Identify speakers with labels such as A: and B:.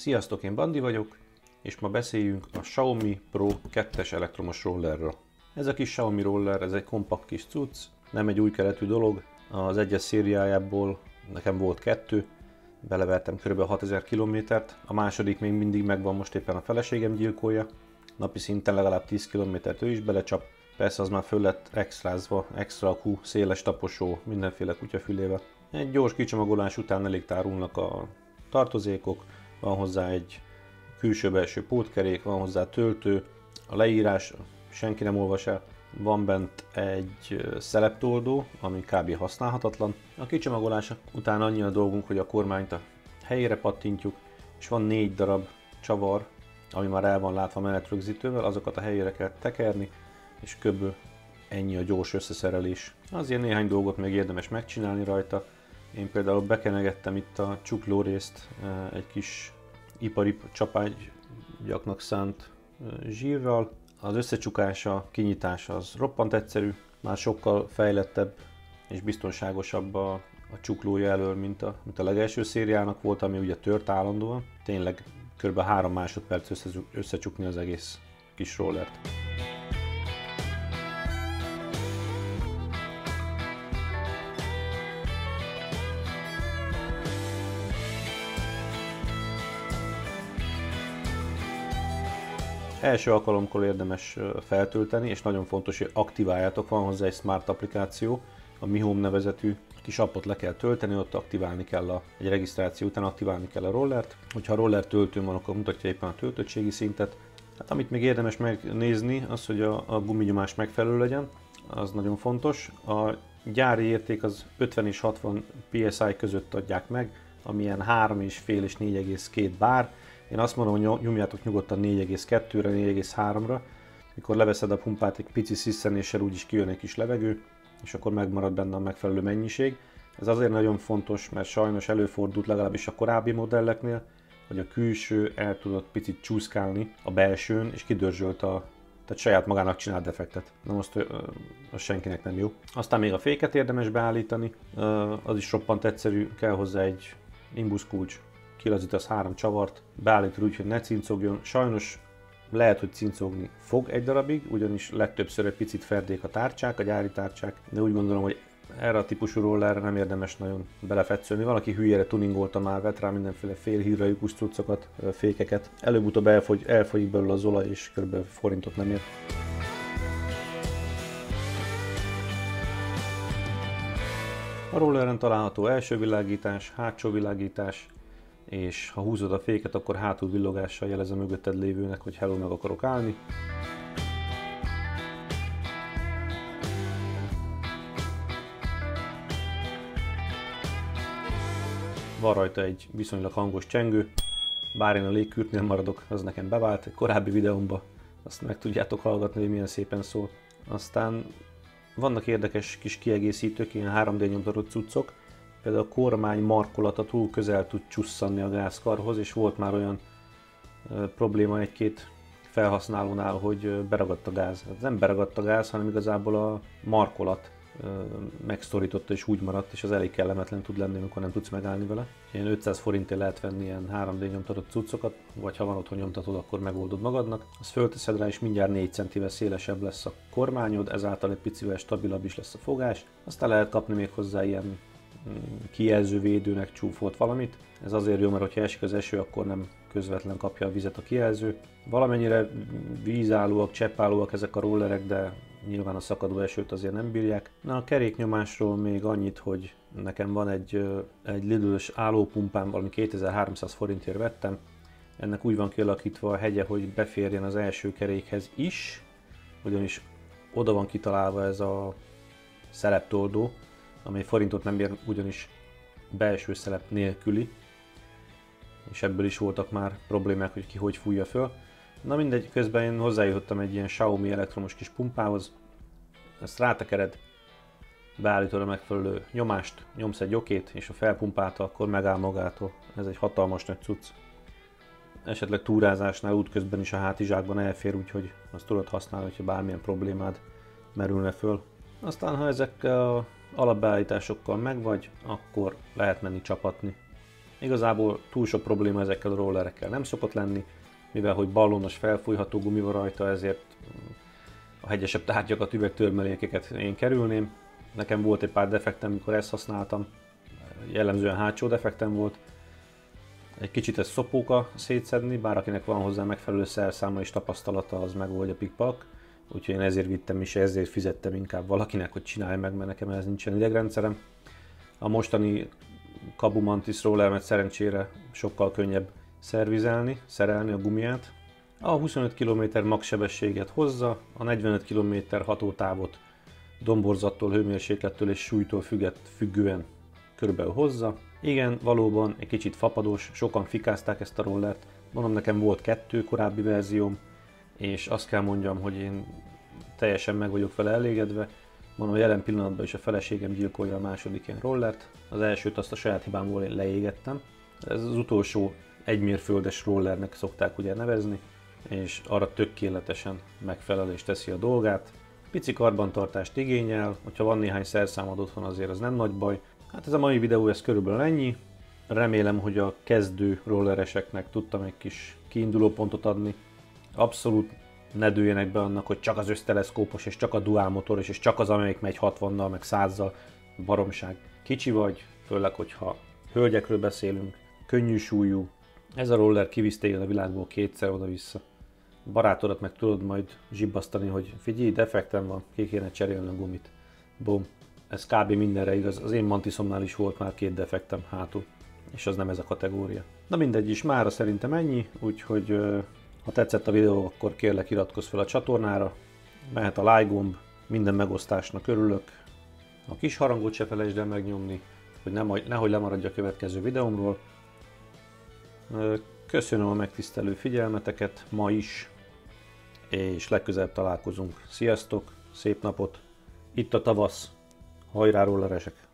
A: Sziasztok, én Bandi vagyok, és ma beszéljünk a Xiaomi Pro 2-es elektromos rollerről. Ez a kis Xiaomi roller, ez egy kompakt kis cucc, nem egy új keletű dolog. Az egyes szériájából nekem volt kettő, belevertem kb. 6000 kilométert, a második még mindig megvan, most éppen a feleségem gyilkolja, napi szinten legalább 10 kilométert ő is belecsap, persze az már föl lett extrázva, extra akú, széles taposó, mindenféle kutyafülével. Egy gyors kicsomagolás után elég tárulnak a tartozékok, van hozzá egy külső-belső pótkerék, van hozzá töltő, a leírás senki nem olvas van bent egy szeleptoldó, ami kb. használhatatlan. A kicsomagolás után annyi a dolgunk, hogy a kormányt a helyére pattintjuk, és van négy darab csavar, ami már el van látva menetrögzítővel, azokat a helyére kell tekerni, és kb. ennyi a gyors összeszerelés. Azért néhány dolgot még érdemes megcsinálni rajta. Én például bekenegettem itt a csukló részt egy kis ipari csapágyaknak szánt zsírral. Az összecsukása, kinyitása az roppant egyszerű, már sokkal fejlettebb és biztonságosabb a, a csuklója elől, mint a, mint a legelső szériának volt, ami ugye tört állandóan. Tényleg kb. 3 másodperc összecsukni az egész kis rollert. Első alkalomkor érdemes feltölteni, és nagyon fontos, hogy aktiváljátok, van hozzá egy smart applikáció, a Mi Home nevezetű kis appot le kell tölteni, ott aktiválni kell a, egy regisztráció után aktiválni kell a rollert. Hogyha a roller töltőn van, akkor mutatja éppen a töltöttségi szintet. Hát amit még érdemes megnézni, az, hogy a, a guminyomás megfelelő legyen, az nagyon fontos. A gyári érték az 50 és 60 PSI között adják meg, amilyen 3,5 és 4,2 bár én azt mondom, hogy nyomjátok nyugodtan 4,2-re, 4,3-ra, mikor leveszed a pumpát egy pici sziszenéssel úgyis kijön egy kis levegő, és akkor megmarad benne a megfelelő mennyiség. Ez azért nagyon fontos, mert sajnos előfordult legalábbis a korábbi modelleknél, hogy a külső el tudott picit csúszkálni a belsőn, és kidörzsölt a, tehát saját magának csinál defektet. Na most az senkinek nem jó. Aztán még a féket érdemes beállítani, az is roppant egyszerű, kell hozzá egy imbus kulcs, kilazítasz három csavart, beállítod úgy, hogy ne cincogjon. Sajnos lehet, hogy cincogni fog egy darabig, ugyanis legtöbbször egy picit ferdék a tárcsák, a gyári tárcsák, de úgy gondolom, hogy erre a típusú rollerre nem érdemes nagyon belefetszölni. Valaki hülyére tuningolta már, vett rá mindenféle félhídrajuk cuccokat, fékeket. Előbb-utóbb elfogy, elfogyik belőle az olaj, és kb. forintot nem ér. A rolleren található első világítás, hátsó világítás, és ha húzod a féket, akkor hátul villogással jelez a mögötted lévőnek, hogy hello, meg akarok állni. Van rajta egy viszonylag hangos csengő, bár én a légkürtnél maradok, az nekem bevált egy korábbi videómba, azt meg tudjátok hallgatni, hogy milyen szépen szól. Aztán vannak érdekes kis kiegészítők, ilyen 3D nyomtatott cuccok, például a kormány markolata túl közel tud csusszanni a gázkarhoz, és volt már olyan probléma egy-két felhasználónál, hogy beragadt a gáz. Ez nem beragadt a gáz, hanem igazából a markolat megszorította és úgy maradt, és az elég kellemetlen tud lenni, amikor nem tudsz megállni vele. Ilyen 500 forintért lehet venni ilyen 3D nyomtatott cuccokat, vagy ha van otthon nyomtatod, akkor megoldod magadnak. Azt fölteszed rá, és mindjárt 4 centivel szélesebb lesz a kormányod, ezáltal egy picivel stabilabb is lesz a fogás. Aztán lehet kapni még hozzá ilyen kijelzővédőnek csúfolt valamit. Ez azért jó, mert ha esik az eső, akkor nem közvetlen kapja a vizet a kijelző. Valamennyire vízállóak, cseppállóak ezek a rollerek, de nyilván a szakadó esőt azért nem bírják. Na a keréknyomásról még annyit, hogy nekem van egy, egy Lidl-ös állópumpám, valami 2300 forintért vettem. Ennek úgy van kialakítva a hegye, hogy beférjen az első kerékhez is, ugyanis oda van kitalálva ez a szeleptoldó, amely forintot nem ér ugyanis belső szelep nélküli, és ebből is voltak már problémák, hogy ki hogy fújja föl. Na mindegy, közben én hozzájutottam egy ilyen Xiaomi elektromos kis pumpához, ezt rátekered, beállítod a megfelelő nyomást, nyomsz egy okét, és a felpumpálta, akkor megáll magától. Ez egy hatalmas nagy cucc. Esetleg túrázásnál útközben is a hátizsákban elfér, úgyhogy azt tudod használni, hogyha bármilyen problémád merülne föl. Aztán ha ezek a alapbeállításokkal megvagy, akkor lehet menni csapatni. Igazából túl sok probléma ezekkel a rollerekkel nem szokott lenni, mivel hogy ballonos felfújható gumi van rajta, ezért a hegyesebb tárgyakat, üvegtörmelékeket én kerülném. Nekem volt egy pár defektem, amikor ezt használtam, jellemzően hátsó defektem volt. Egy kicsit ez szopóka szétszedni, bár akinek van hozzá megfelelő szerszáma és tapasztalata, az megoldja pikpak. Úgyhogy én ezért vittem és ezért fizettem inkább valakinek, hogy csinálja meg, mert nekem ez nincsen idegrendszerem. A mostani Kabu Mantis rollermet szerencsére sokkal könnyebb szervizelni, szerelni a gumiát. A 25 km max sebességet hozza, a 45 km hatótávot domborzattól, hőmérséklettől és súlytól függet, függően körülbelül hozza. Igen, valóban egy kicsit fapados, sokan fikázták ezt a rollert. Mondom, nekem volt kettő korábbi verzióm, és azt kell mondjam, hogy én teljesen meg vagyok vele elégedve. Mondom, jelen pillanatban is a feleségem gyilkolja a második ilyen rollert. Az elsőt azt a saját hibámból én leégettem. Ez az utolsó egymérföldes rollernek szokták ugye nevezni, és arra tökéletesen megfelel és teszi a dolgát. Pici karbantartást igényel, hogyha van néhány szerszámod otthon azért az nem nagy baj. Hát ez a mai videó ez körülbelül ennyi. Remélem, hogy a kezdő rollereseknek tudtam egy kis kiinduló pontot adni. Abszolút ne dőjenek be annak, hogy csak az összteleszkópos, és csak a dual motoros, és csak az, amelyik megy 60-nal, meg 100-zal, baromság. Kicsi vagy, főleg, hogyha hölgyekről beszélünk, könnyű súlyú, ez a roller kivisz téged a világból kétszer oda-vissza. Barátodat meg tudod majd zsibbasztani, hogy figyelj, defektem van, ki kéne cserélni a gumit. Bum. Ez kb. mindenre igaz. Az én mantiszomnál is volt már két defektem hátul. És az nem ez a kategória. Na mindegy is, mára szerintem ennyi, úgyhogy ha tetszett a videó, akkor kérlek iratkozz fel a csatornára. Mehet a like gomb, minden megosztásnak örülök. A kis harangot se felejtsd el megnyomni, hogy nem, nehogy lemaradj a következő videómról. Köszönöm a megtisztelő figyelmeteket ma is, és legközelebb találkozunk. Sziasztok, szép napot! Itt a tavasz, hajrá rolleresek!